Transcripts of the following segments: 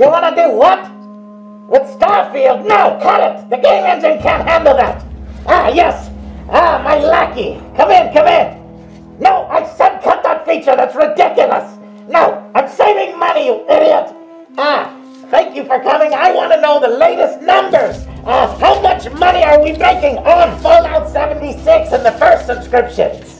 You wanna do what? With Starfield? No, cut it! The game engine can't handle that! Ah, yes! Ah, my lackey! Come in, come in! No, I said cut that feature, that's ridiculous! No, I'm saving money, you idiot! Ah, thank you for coming. I want to know the latest numbers. Uh, how much money are we making on Fallout 76 and the first subscriptions?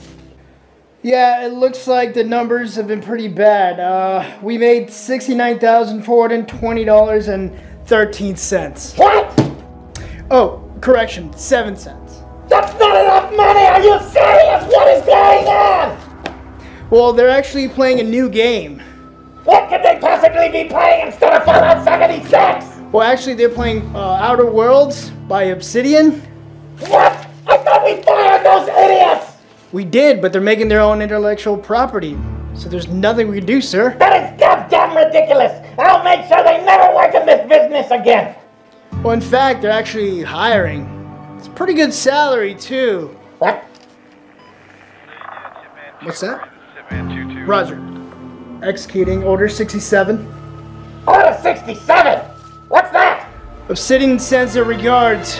Yeah, it looks like the numbers have been pretty bad. Uh, we made $69,420.13. What? Oh, correction, 7 cents. That's not enough money! Are you serious? What is going on? Well, they're actually playing a new game. What could they possibly be playing instead of Fallout 76? Well, actually, they're playing uh, Outer Worlds by Obsidian. What? I thought we fired those idiots! We did, but they're making their own intellectual property. So there's nothing we can do, sir. That is goddamn ridiculous! I'll make sure they never work in this business again! Well, in fact, they're actually hiring. It's a pretty good salary, too. What? What's that? Roger. Executing Order 67. Order 67! What's that? Obsidian sends their regards.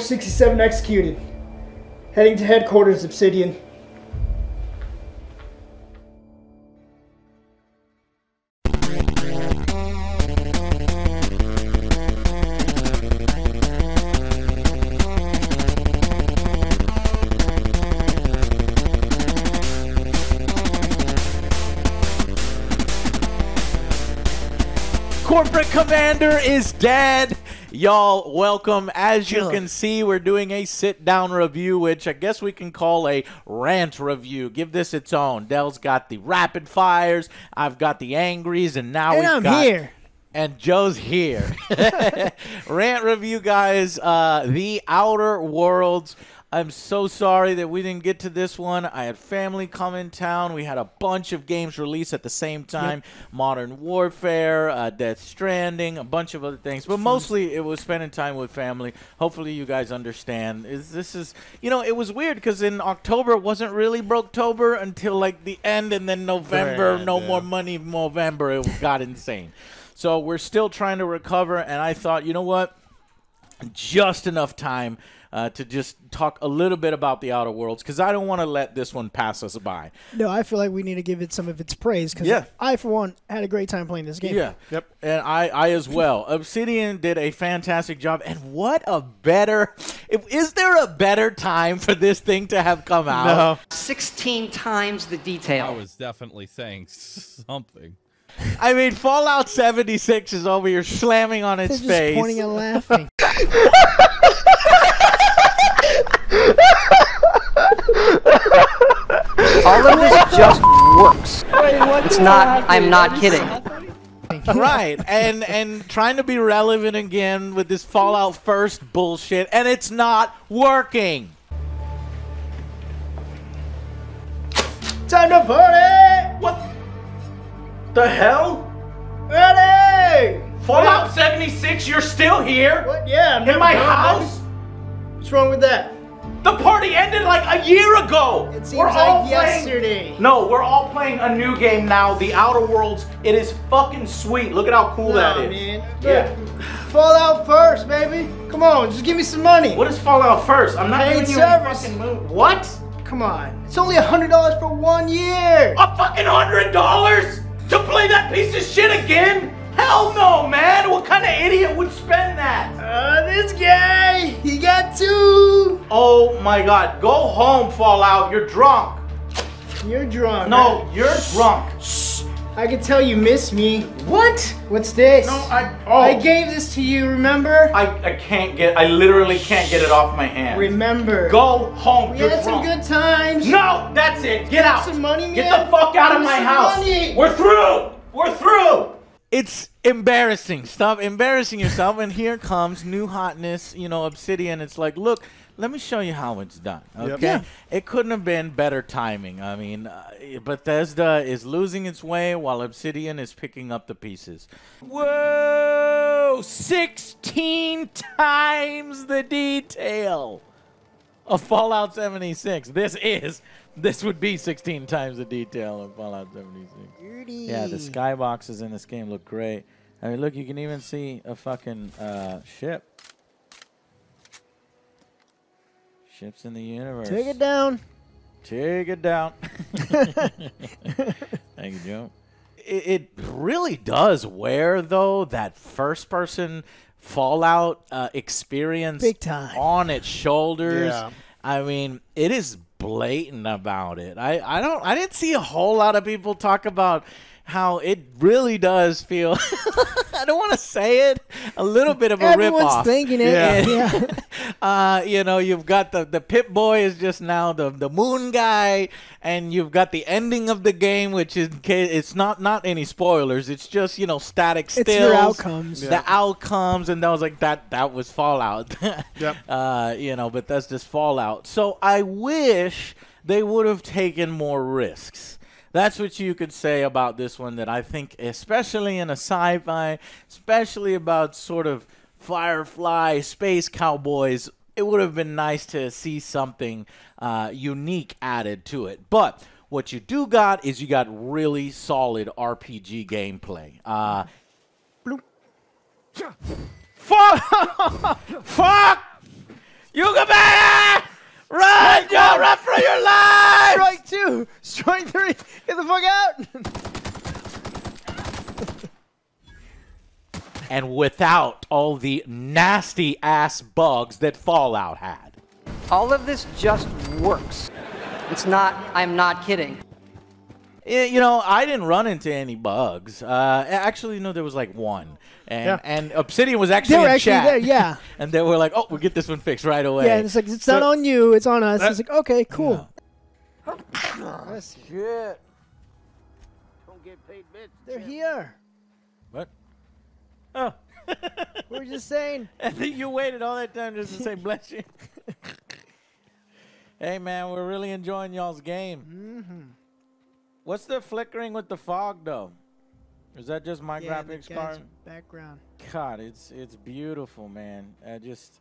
Order 67 executed. Heading to headquarters, Obsidian. Corporate Commander is dead. Y'all, welcome. As you can see, we're doing a sit down review, which I guess we can call a rant review. Give this its own. Dell's got the rapid fires, I've got the angries, and now And we've I'm got. here. And Joe's here. rant review, guys. Uh, the Outer Worlds. I'm so sorry that we didn't get to this one. I had family come in town. We had a bunch of games released at the same time Modern Warfare, uh, Death Stranding, a bunch of other things. But mostly it was spending time with family. Hopefully, you guys understand. Is This is, you know, it was weird because in October it wasn't really Broketober until like the end, and then November, no yeah. more money, November, it got insane. So we're still trying to recover, and I thought, you know what? just enough time uh, to just talk a little bit about the Outer Worlds because I don't want to let this one pass us by. No, I feel like we need to give it some of its praise because Yeah. I, for one, had a great time playing this game. Yeah. Yep. And I, I as well. Obsidian did a fantastic job. And what a better. If, is there a better time for this thing to have come out? No. 16 times the detail. I was definitely saying something. I mean, Fallout 76 is over here slamming on They're its just face. pointing and laughing. All of this just works. It's not, I'm not kidding. right, and and trying to be relevant again with this Fallout First bullshit, and it's not working. Time to party! What the hell? Ready! Fallout 76, you're still here? What? Yeah, I'm In my house? baby. What's wrong with that? The party ended like a year ago. It seems we're like playing- yesterday. No, we're all playing a new game now, The Outer Worlds. It is fucking sweet. Look at how cool that Nah, is. man. Yeah. Fallout first, baby. Come on, just give me some money. What is Fallout first? I'm not Paid giving you a fucking move. What? Come on. It's only a hundred dollars for one year. A fucking hundred dollars to play that piece of shit again? Hell no, man. What kind of idiot would spend that? Uh, this guy, he got two. Oh my god. Go home, Fallout. You're drunk. You're drunk. No, you're drunk. Shh. I can tell you miss me. What? What's this? No, I. Oh. I gave this to you, remember? I, I can't get. I literally can't get it off my hand. Remember. Go home. We You're had some good times. No, that's it. Get out. some money, man. Get the fuck out of Give me my some house. money. We're through. We're through. It's embarrassing. Stop embarrassing yourself. And here comes new hotness. You know, Obsidian. It's like, look, let me show you how it's done. Okay, Yeah. it couldn't have been better timing. I mean, uh, Bethesda is losing its way while Obsidian is picking up the pieces. Whoa! Sixteen times the detail of Fallout 76. This is. This would be 16 times the detail of Fallout 76. Yeah, the skyboxes in this game look great. I mean, look, you can even see a fucking uh, ship. Ships in the universe. Take it down. Take it down. Thank you, Joe. It, it really does wear, though, that first person Fallout uh, experience Big time. on its shoulders. Yeah. I mean, it is blatant about it. I, I don't I didn't see a whole lot of people talk about how it really does feel I don't want to say it a little bit of a Everyone's ripoff. thinking it. Yeah. Yeah. uh, you know, you've got the the Pip Boy is just now the the Moon guy, and you've got the ending of the game, which is it's not not any spoilers. It's just you know static stills. It's your outcomes. The outcomes, and that was like that. That was Fallout. Yep. Uh, you know, but that's just Fallout. So I wish they would have taken more risks. That's what you could say about this one. That I think, especially in a sci-fi, especially about sort of Firefly, space cowboys, it would have been nice to see something uh, unique added to it. But what you do got is you got really solid RPG gameplay. Uh, Fuck! Fuck! You go back! Run, Joe! Run for your life! Strike two. Strike three. Get the fuck out. And without all the nasty ass bugs that Fallout had. All of this just works. It's not, I'm not kidding. You know, I didn't run into any bugs. Uh, actually, no, there was like one, and Yeah. and Obsidian was actually They were in actually chat. there, yeah. and they were like, "Oh, we'll get this one fixed right away." Yeah, and it's like it's So- not on you. It's on us. It's like okay, cool. oh Shit. Don't get paid bits. They're here. What? Oh. We were just saying. And then you waited all that time just to say bless you. hey man, we're really enjoying y'all's game. Mm-hmm. What's the flickering with the fog though? Is that just my Yeah, graphics guy's card? Background. God, it's it's beautiful, man. I just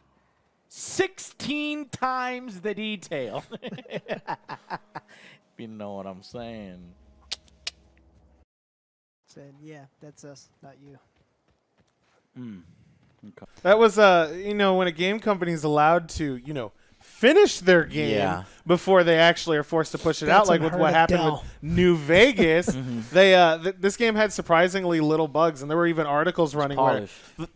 sixteen times the detail. if you know what I'm saying. Said yeah, that's us, not you. That was uh you know when a game company is allowed to you know finish their game Yeah. before they actually are forced to push it That's out like with what happened Dell. with New Vegas they uh th- this game had surprisingly little bugs and there were even articles running where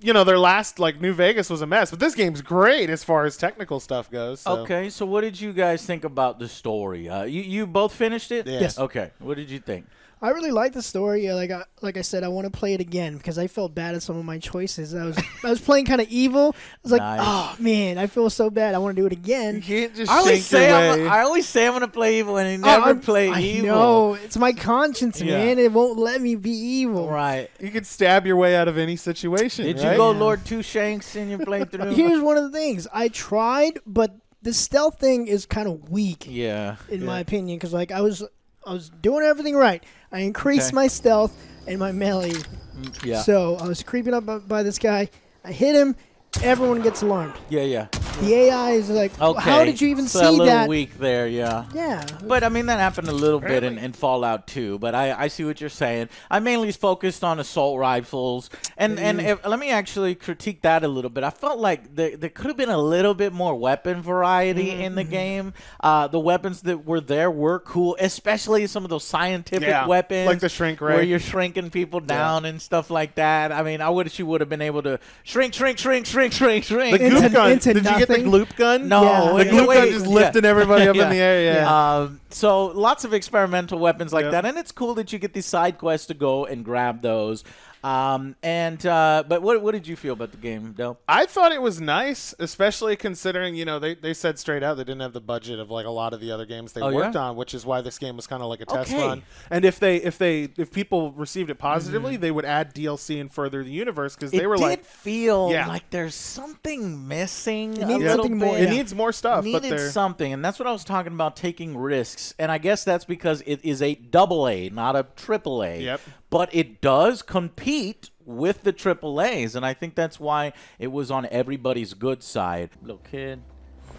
you know their last like New Vegas was a mess but this game's great as far as technical stuff goes so. Okay, so what did you guys think about the story? Uh, you you both finished it? Yeah. Yes. Okay, what did you think? I really like the story. Uh, like I, like I said, I want to play it again because I felt bad at some of my choices. I was I was playing kind of evil. I was like, Nice. oh man, I feel so bad. I want to do it again. You can't just I always shank say your I'm, way. I always say I'm gonna play evil, and he Oh, never I'm- play I evil. know it's my conscience, Yeah. man. It won't let me be evil. Right? you can stab your way out of any situation. Did right? you go Yeah. Lord Two Shanks in your playthrough? Here's one of the things I tried, but the stealth thing is kind of weak yeah. in my opinion because like I was I was doing everything right. I increased Okay. my stealth and my melee, mm, Yeah. so I was creeping up by- by this guy. I hit him. Everyone gets alarmed. yeah. Yeah. The AI is like, Okay. "How did you even so see a little that?" weak there. Yeah. Yeah, But I mean that happened a little bit in, in Fallout 2. But I, I see what you're saying. I mainly focused on assault rifles, and and if, let me actually critique that a little bit. I felt like there, there could have been a little bit more weapon variety in the game. Uh, the weapons that were there were cool, especially some of those scientific Yeah, weapons, like the shrink ray. where you're shrinking people down and stuff like that. I mean, I wish you would have been able to shrink, shrink, shrink, shrink, shrink, shrink. The Into- gun. into Did you get the nothing? gloop gun? No, Yeah. The gloop wait, gun just yeah. lifting everybody up Yeah. in the air. Yeah. Um, so lots of experimental weapons like Yep. that, and it's cool that you get these side quests to go and grab those. Um, and uh, but what what did you feel about the game, Del? I thought it was nice, especially considering you know they, they said straight out they didn't have the budget of like a lot of the other games they Oh, worked yeah? on, which is why this game was kind of like a test Okay. run. And if they if they if people received it Mm-hmm. positively, they would add DLC and further the universe because they were did like feel Yeah. like there's something missing. a needs little something bit. more, it yeah. needs more stuff, but needed they're something, and that's what I was talking about taking risks. And I guess that's because it is a double A, not a triple A. Yep. But it does compete with the triple A's, and I think that's why it was on everybody's good side. Little kid,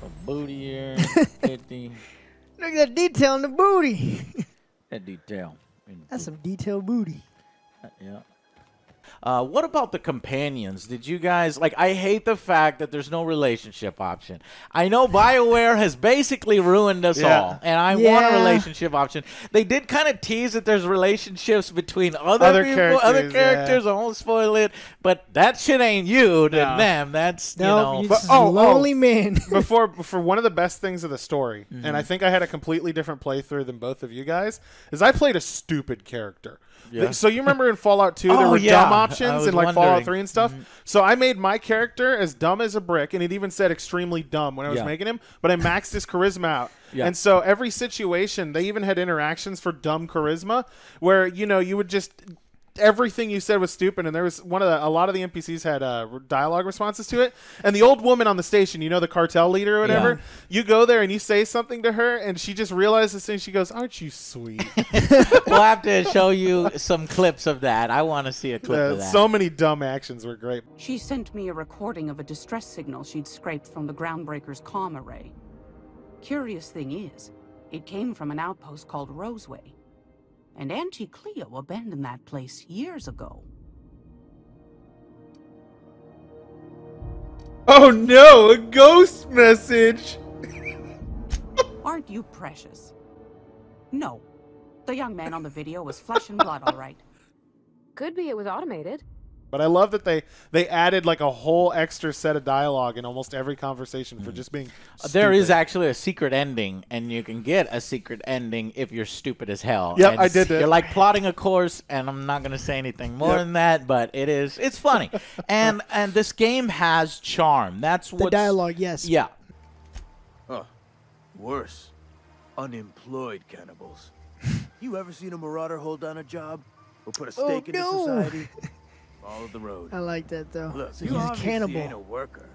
a booty here, 50, look at that detail in the booty. that detail. in the That's some detail booty. Uh, yeah. Uh, what about the companions? Did you guys like? I hate the fact that there's no relationship option. I know Bioware has basically ruined us Yeah. all, and I want a relationship option. They did kind of tease that there's relationships between other, Other people, other characters, yeah. I won't spoil it, but that shit ain't you to No. them. That's you No, you're But- just a oh, oh. lonely man. before for one of the best things of the story, Mm-hmm. and I think I had a completely different playthrough than both of you guys, is I played a stupid character. Yeah. So you remember in Fallout 2 there Oh, were yeah. dumb options in like wondering. Fallout 3 and stuff. Mm-hmm. So I made my character as dumb as a brick, and it even said extremely dumb when I was Yeah. making him, but I maxed his charisma out. Yeah. And so every situation, they even had interactions for dumb charisma where, you know, you would just everything you said was stupid and there was one of the a lot of the npcs had uh, dialogue responses to it and the old woman on the station you know the cartel leader or whatever Yeah. you go there and you say something to her and she just realizes and she goes aren't you sweet we'll have to show you some clips of that. I want to see a clip Uh, of that. so many dumb actions were great She sent me a recording of a distress signal she'd scraped from the Groundbreaker's comm array. Curious thing is, it came from an outpost called Roseway. And Auntie Cleo abandoned that place years ago. oh no a ghost message Aren't you precious? No. The young man on the video was flesh and blood, all right. Could be it was automated. But i love that they they added like a whole extra set of dialogue in almost every conversation for just being Uh, There is actually a secret ending, and you can get a secret ending if you're stupid as hell. Yep, And I did that. You're like plotting a course, and I'm not gonna say anything more Yep. than that, but it is it's funny, and and this game has charm. That's what. the dialogue, yes. Yeah, Worse, unemployed cannibals. you ever seen a marauder hold down a job or put a Oh, stake into no. society? Follow the road. I like that though. Look, so you he's a cannibal. ain't a worker.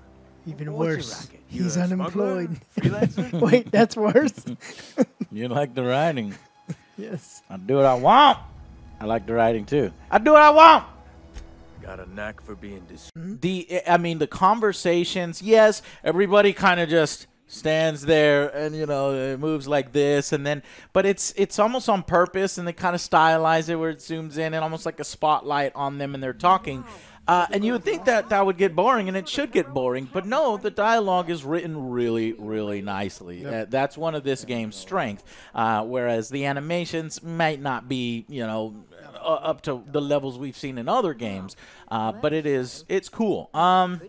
Even What's worse. racket? You He's unemployed. Wait, that's worse. you like the writing. yes. I do what I want. I like the writing too. I do what I want. Got a knack for being dis. Hmm? the I mean the conversations. Yes, everybody kind of just stands there and you know it moves like this and then but it's it's almost on purpose and they kind of stylize it where it zooms in and almost like a spotlight on them and they're talking Uh, and you would think that that would get boring, and it should get boring, but no, the dialogue is written really, really nicely. Uh, that's one of this game's strength. Uh, whereas the animations might not be, you know, uh, up to the levels we've seen in other games, uh, but it is it's cool. Um,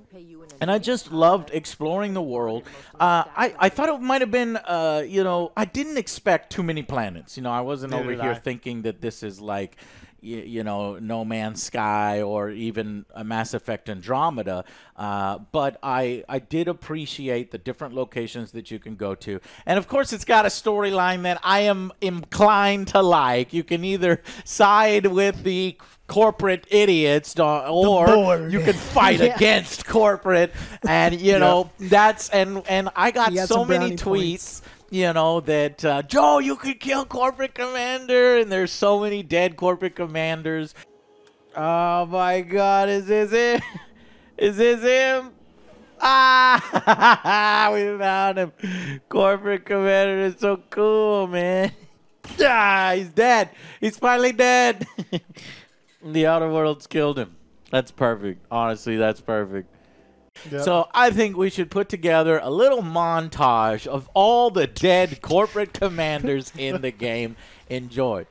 and I just loved exploring the world. Uh, I I thought it might have been, uh, you know, I didn't expect too many planets. You know, I wasn't Neither over here I. thinking that this is like. You, you know, No Man's Sky or even a Mass Effect Andromeda, uh, but I I did appreciate the different locations that you can go to, and of course it's got a storyline that I am inclined to like. You can either side with the corporate idiots or you can fight Yeah. against corporate. And you know that's and and I got so many tweets you know that uh, Joe you could kill corporate commander and there's so many dead corporate commanders. Oh my god is this it is this him? Ah we found him. Corporate commander is so cool man. Ah he's dead. He's finally dead. The outer worlds killed him. That's perfect. Honestly that's perfect So I think we should put together a little montage of all the dead corporate commanders in the game. Enjoy.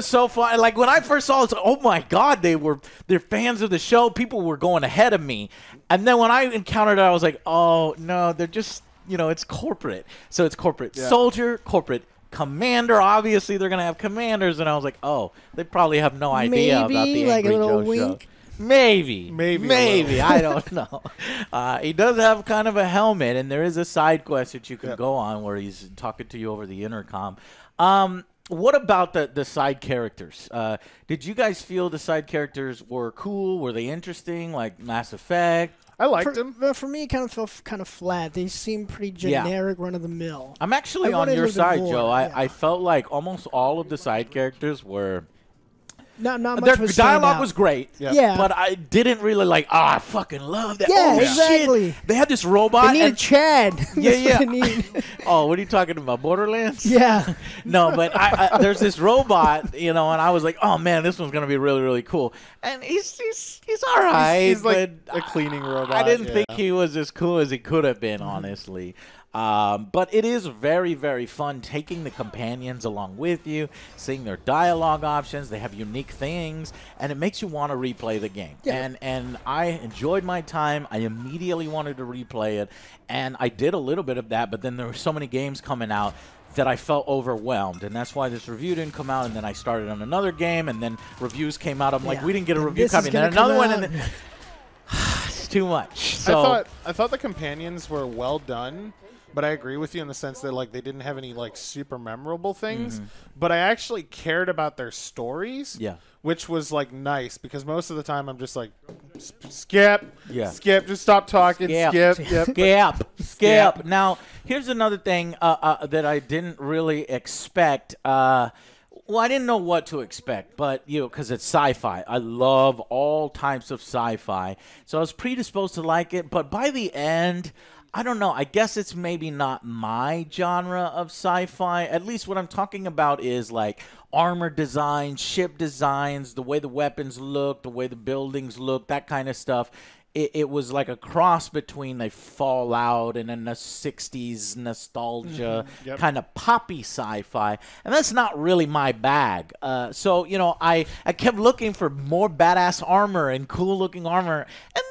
Was so fun. Like when I first saw it, like, oh my God, they were they're fans of the show. People were going ahead of me. And then when I encountered it, I was like, oh no, they're just you know, it's corporate. So it's corporate Yeah. soldier, corporate commander. Obviously they're gonna have commanders, and I was like, oh, they probably have no idea about Maybe, the like a Angry little Joe wink. show. Maybe, Maybe maybe. I don't know. Uh, he does have kind of a helmet, and there is a side quest that you can Yep. go on where he's talking to you over the intercom. Um, what about the the side characters? Uh, did you guys feel the side characters were cool? Were they interesting? Like Mass Effect? I liked For, him. but for me, it kind of felt kind of flat. They seem pretty Yeah. generic, run of the mill. I'm actually I on your side, Joe. I, yeah. I felt like almost all of the side characters were Not not much their of dialogue was great. Yeah. Yeah. But I didn't really like. Oh, I fucking love that. Yeah, oh, exactly. Shit. They had this robot. They need and- Chad. Yeah, yeah. what need. oh, what are you talking about? Borderlands? yeah. No, but I, I, there's this robot, you know, and I was like, oh man, this one's gonna be really, really cool. And he's he's he's all right. he's like a cleaning I- robot, I didn't yeah. think he was as cool as he could have been, honestly. Um, but it is very, very fun taking the companions along with you, seeing their dialogue options. They have unique things, and it makes you want to replay the game. Yeah. And and I enjoyed my time. I immediately wanted to replay it, and I did a little bit of that. But then there were so many games coming out that I felt overwhelmed, and that's why this review didn't come out. And then I started on another game, and then reviews came out. I'm like, we didn't get a And review this is coming. Then another one, out. and then it's too much. So I thought I thought the companions were well done, but I agree with you in the sense that like they didn't have any like super memorable things, but I actually cared about their stories. Mm-hmm. Yeah. Which was like nice because most of the time I'm just like skip, Yeah. skip, just stop talking, skip, yep. skip, skip. Now, here's another thing uh, uh, that I didn't really expect. Uh, well, I didn't know what to expect, but you know, because it's sci-fi. I love all types of sci-fi, so I was predisposed to like it. But by the end, I don't know. I guess it's maybe not my genre of sci-fi. At least what I'm talking about is like armor design, ship designs, the way the weapons look, the way the buildings look, that kind of stuff. It, it was like a cross between a Fallout and a 60s nostalgia Yep. kind of poppy sci-fi, and that's not really my bag. Uh, so you know, I I kept looking for more badass armor and cool looking armor, and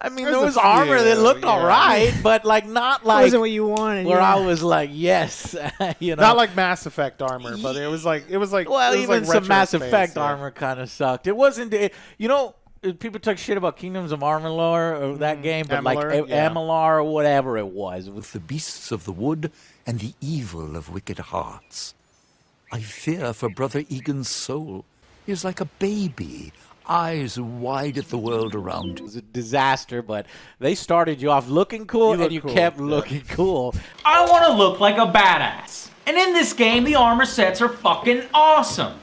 I mean, There's there was armor that looked yeah. all right, but like not It like wasn't what you wanted. where yeah. I was like, yes, you know. Not like Mass Effect armor, but it was like it was like well, it was even like some Mass space, Effect yeah. armor kind of sucked. It wasn't, it, you know. uh, People talk shit about Kingdoms of Amalur or that game, but like Amalur, yeah. Amalar or whatever it was. With the beasts of the wood and the evil of wicked hearts. I fear for Brother Egan's soul. He is like a baby, eyes wide at the world around. You. It was a disaster, but they started you off looking cool, You and you cool, kept yeah. looking cool. I want to look like a badass. And in this game, the armor sets are fucking awesome.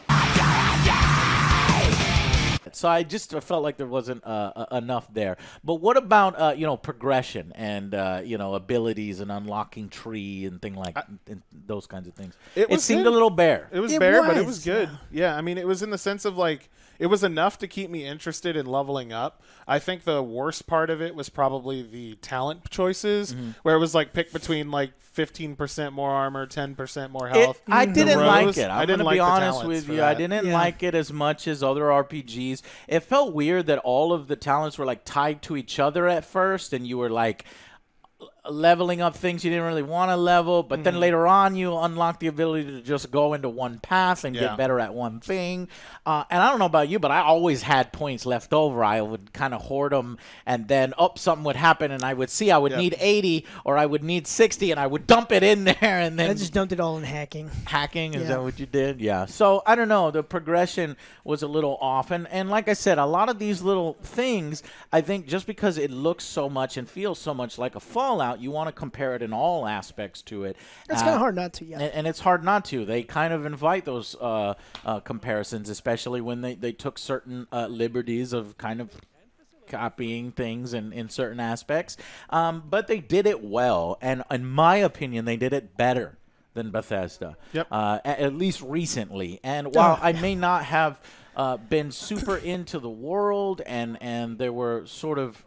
So I just felt like there wasn't uh, uh, enough there. But what about uh, you know progression and uh, you know abilities and unlocking tree and thing like and those kinds of things? It was seemed good. a little bare. It was It bare, but it was, was good. Yeah. I mean, it was in the sense of like it was enough to keep me interested in leveling up. I think the worst part of it was probably the talent choices, Mm-hmm. where it was like pick between like fifteen percent more armor, ten percent more It- health. I didn't like it. I'm I didn't gonna like be honest with for you. I didn't Yeah. like it as much as other RPGs. It felt weird that all of the talents were like tied to each other at first, and you were like leveling up things you didn't really want to level, but Mm-hmm. then later on you unlock the ability to just go into one path and Yeah. get better at one thing. Uh, and I don't know about you, but I always had points left over. I would kind of hoard them, and then up something would happen, and I would see I would Yeah. need 80 or I would need 60, and I would dump it in there, and then I just dumped it all in hacking. hacking is Yeah. that what you did yeah so i don't know the progression was a little off and and like i said a lot of these little things i think just because it looks so much and feels so much like a fallout you want to compare it in all aspects to it It's Uh, kind of hard not to. Yeah. and, and it's hard not to. They kind of invite those uh, uh, comparisons, especially when they, they took certain uh, liberties of kind of copying things in, in certain aspects. Um, but they did it well, and in my opinion, they did it better than Bethesda. Yep. Uh, a- at least recently. And while Oh, I may not have uh, been super into the world, and and there were sort of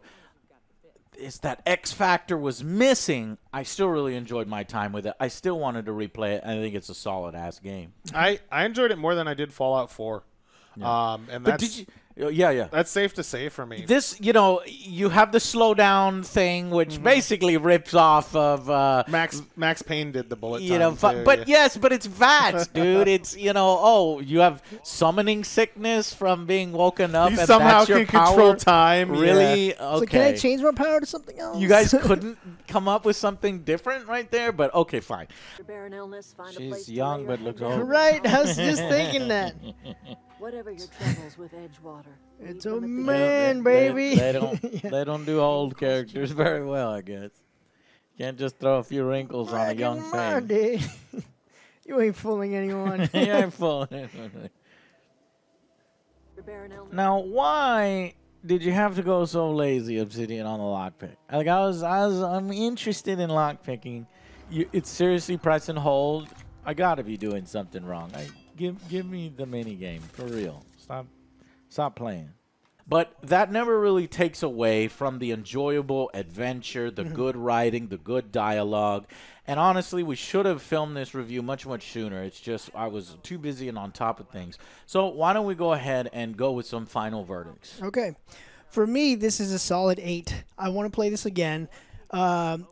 is that X factor was missing. I still really enjoyed my time with it. I still wanted to replay it. I think it's a solid ass game. I I enjoyed it more than I did Fallout Four. Um, and But that's did you? Yeah, yeah. that's safe to say for me. This, you know, you have the slowdown thing, which Mm-hmm. basically rips off of. Uh, Max Max Payne did the bullet you know, time, fu- too, but yeah. yes, but it's VATS, dude. It's you know, oh, you have summoning sickness from being woken up. You and somehow that's your can control power? time, yeah. Really? So Okay. can I change my power to something else? You guys couldn't come up with something different right there, but okay, fine. bear an illness, find a She's place to young, but your looks old. Right, I was just thinking that. Whatever your troubles with Edgewater. It's leave a them the man, They- baby. They, don't. They don't do old characters very well, I guess. Can't just throw a few wrinkles on a young in my face. day. you ain't fooling anyone. you ain't fooling. bear an illness. Now, why did you have to go so lazy, Obsidian, on the lockpick? Like I was, I was, I'm interested in lockpicking. You, it's seriously press and hold. I gotta be doing something wrong. I, give, give me the mini game for real. Stop, stop playing. But that never really takes away from the enjoyable adventure, the good writing, the good dialogue. And honestly, we should have filmed this review much, much sooner. It's just I was too busy and on top of things. So why don't we go ahead and go with some final verdicts? Okay. For me, this is a solid eight. I want to play this again. Um,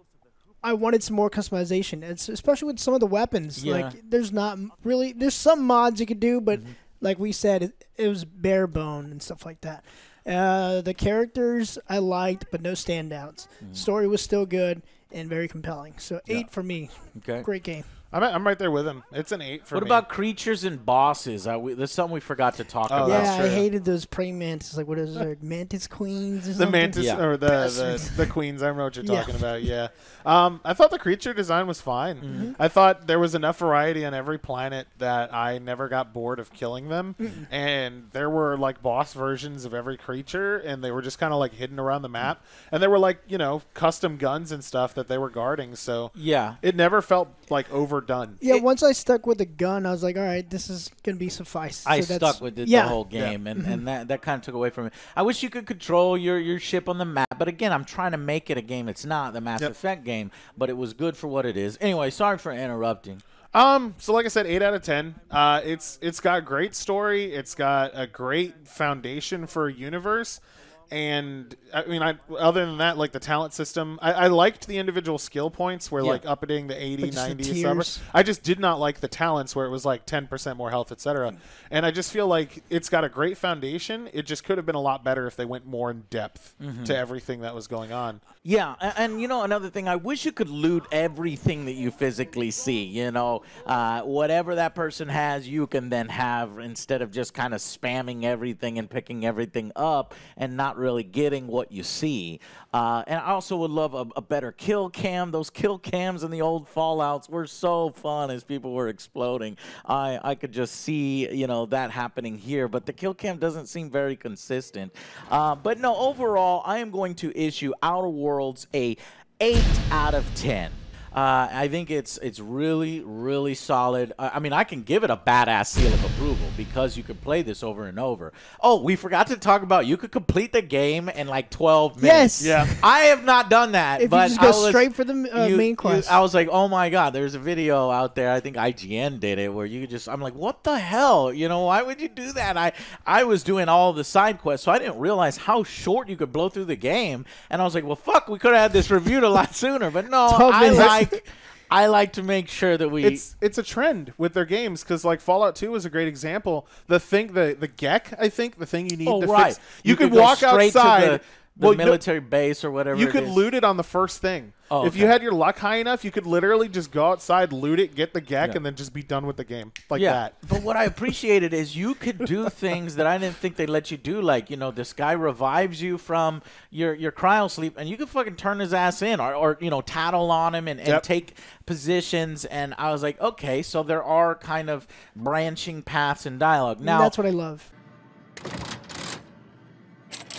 I wanted some more customization, it's, especially with some of the weapons. Yeah. Like, there's not really there's some mods you could do, but like we said, it, it was bare bone and stuff like that. Uh, the characters I liked, but no standouts. Story was still good and very compelling. So eight for me. Okay. Great game. I'm, I'm right there with him. It's an eight for What me. about creatures and bosses? Uh, we, that's something we forgot to talk Oh, about. yeah, I hated those praying mantis. Like what is it, mantis queens? Or the something? mantis Yeah. or the, Bastards. the the queens. I remember what you're Yeah. talking about. Yeah. Um, I thought the creature design was fine. Mm-hmm. I thought there was enough variety on every planet that I never got bored of killing them. And there were like boss versions of every creature, and they were just kind of like hidden around the map. And there were like you know custom guns and stuff that they were guarding. So Yeah. it never felt like overdone. Yeah, once I stuck with the gun, I was like, all right, this is gonna be suffice. I So that's- stuck with it yeah. the whole game, and, and that, that kind of took away from it. I wish you could control your, your ship on the map, but again, I'm trying to make it a game. It's not the Mass Yep. Effect game, but it was good for what it is. Anyway, sorry for interrupting. Um, so like I said, eight out of ten. Uh, it's it's got great story. It's got a great foundation for a universe. And I mean, I other than that, like the talent system, I, I liked the individual skill points where Yeah. like updating the 80, Like just the 90, I just did not like the talents where it was like 10% more health, etc. And I just feel like it's got a great foundation. It just could have been a lot better if they went more in depth Mhm. to everything that was going on. Yeah, a- and, you know another thing, I wish you could loot everything that you physically see. You know, uh, whatever that person has, you can then have instead of just kind of spamming everything and picking everything up and not really getting what you see. Uh, and I also would love a, a better kill cam. Those kill cams in the old Fallout's were so fun as people were exploding. I I could just see you know that happening here, but the kill cam doesn't seem very consistent. Uh, but no, overall, I am going to issue Outer Worlds a eight out of ten. Uh, I think it's it's really really solid. I I mean, I can give it a badass seal of approval because you can play this over and over. Oh, we forgot to talk about you could complete the game in like 12 minutes. Yes. Yeah. I have not done that. If you just go I was- straight for the, uh, main quest. I was like, oh my god, there's a video out there. I think IGN did it where you just. I'm like, what the hell? You know, why would you do that? I I was doing all the side quests, so I didn't realize how short you could blow through the game. And I was like, well, fuck, we could have had this reviewed a lot sooner. But no, I minutes. Like I like to make sure that we. it's it's a trend with their games because like Fallout 2 is a great example. The thing, the the GECK, I think the thing you need oh to right, fix. You, could, go walk straight outside. to the, the well, no- military base or whatever. you could is. loot it on the first thing. Oh, If you had your luck high enough, you could literally just go outside, loot it, get the GECK, Yeah. and then just be done with the game like yeah, that. But what I appreciated is you could do things that I didn't think they let you do. Like, you know, this guy revives you from your your cryo sleep, and you can fucking turn his ass in, or, or you know, tattle on him and, and Yep. take positions. And I was like, okay, so there are kind of branching paths in dialogue. Now, that's what I love.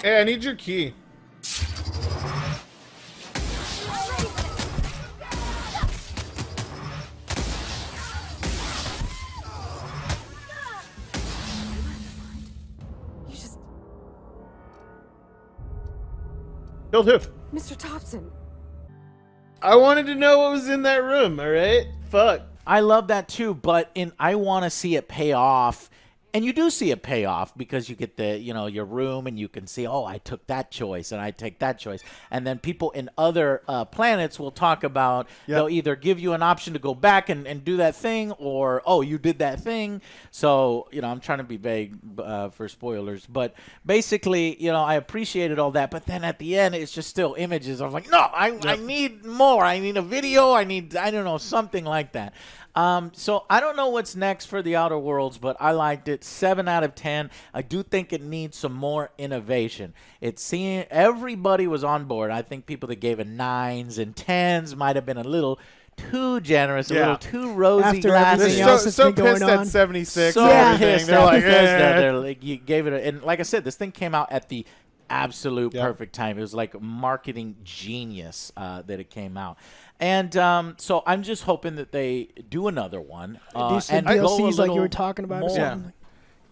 Hey, I need your key. Killed who? Mr. Thompson. I wanted to know what was in that room. All right, fuck. I love that too, but in I want to see it pay off. And you do see a payoff because you get the, you know, your room and you can see, oh, I took that choice and I take that choice. And then people in other uh, planets will talk about, they'll either give you an option to go back and, and do that thing or, oh, you did that thing. So, you know, I'm trying to be vague uh, for spoilers. But basically, you know, I appreciated all that. But then at the end, it's just still images. I'm like, no, I, I need more. I need a video. I need, I don't know, something like that. Um, so I don't know what's next for the Outer Worlds, but I liked it. Seven out of ten. I do think it needs some more innovation. It seemed everybody was on board. I think people that gave it nines and tens might have been a little too generous, a little too rosy After glasses. everything They're else so, that's so been going pissed at on. 76 so and everything. pissed They're like, because eh. they're like you gave it a, and like I said, this thing came out at the absolute Yep. perfect time. It was like marketing genius uh, that it came out. And um, so I'm just hoping that they do another one uh, and go a DLCs like you were talking about or more. something.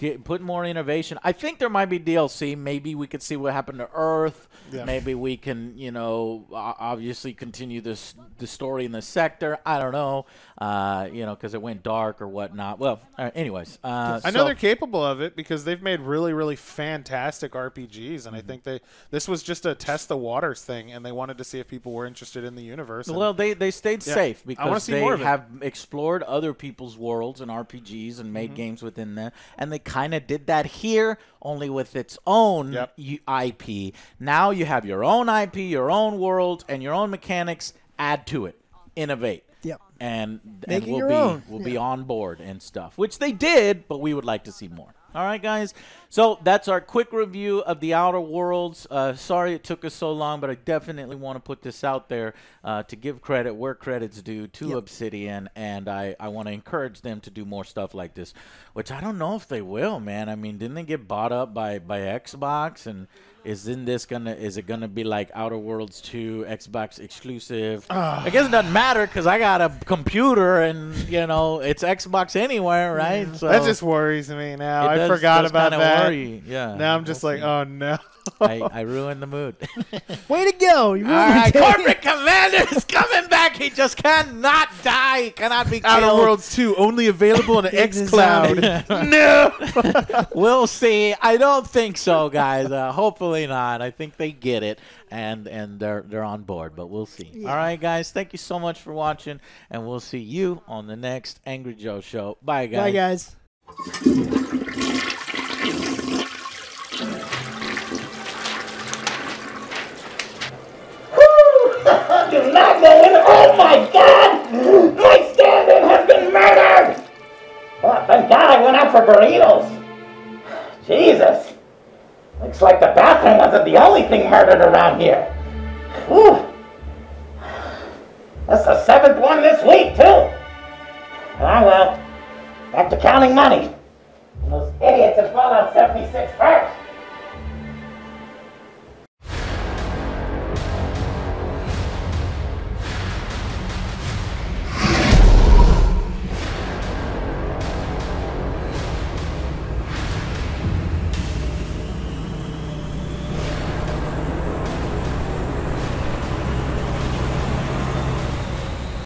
Get, put more innovation. I think there might be DLC. Maybe we could see what happened to Earth. Yeah. Maybe we can, you know, obviously continue this the story in the sector. I don't know, uh, you know, because it went dark or whatnot. Well, uh, anyways, uh, I know so- they're capable of it because they've made really, really fantastic RPGs, Mm-hmm. and I think they this was just a test the waters thing, and they wanted to see if people were interested in the universe. and- Well, they, they stayed Yeah. safe because they more of it. have explored other people's worlds and RPGs and Mm-hmm. made games within them, and they kind of did that here, only with its own Yep. IP. Now you have your own IP, your own world, and your own mechanics. Add to it, innovate. Yep. And and we'll be own. we'll be on board and stuff, which they did, but we would like to see more. All right, guys. So that's our quick review of the Outer Worlds. Uh, sorry it took us so long, but I definitely want to put this out there uh, to give credit where credit's due to Yep. Obsidian, and I, I want to encourage them to do more stuff like this, which I don't know if they will, man. I mean, didn't they get bought up by, by Xbox and isn't this gonna is it gonna be like Outer Worlds 2 Xbox exclusive? Ah. I guess it doesn't matter because I got a computer and you know it's Xbox anywhere, right? So that just worries me now. I does- forgot does about that. worry, yeah. Now I'm just We'll like, see. oh no. I, I ruined the mood. Way to go! You All ruined my right, day. corporate commander is coming back. He just cannot die. He cannot be killed. Outer Worlds 2 only available in xCloud. no. we'll see. I don't think so, guys. Uh, hopefully not. I think they get it and and they're they're on board, but we'll see. All right, guys. Thank you so much for watching, and we'll see you on the next Angry Joe show. Bye, guys. Bye, guys. Do not. Oh my God! My stand-in has been murdered. Oh, thank God I went out for burritos. Jesus. Looks like the bathroom wasn't the only thing murdered around here. Whew. That's the seventh one this week, too. Ah, well. Back to counting money. Those idiots have in Fallout 76 first.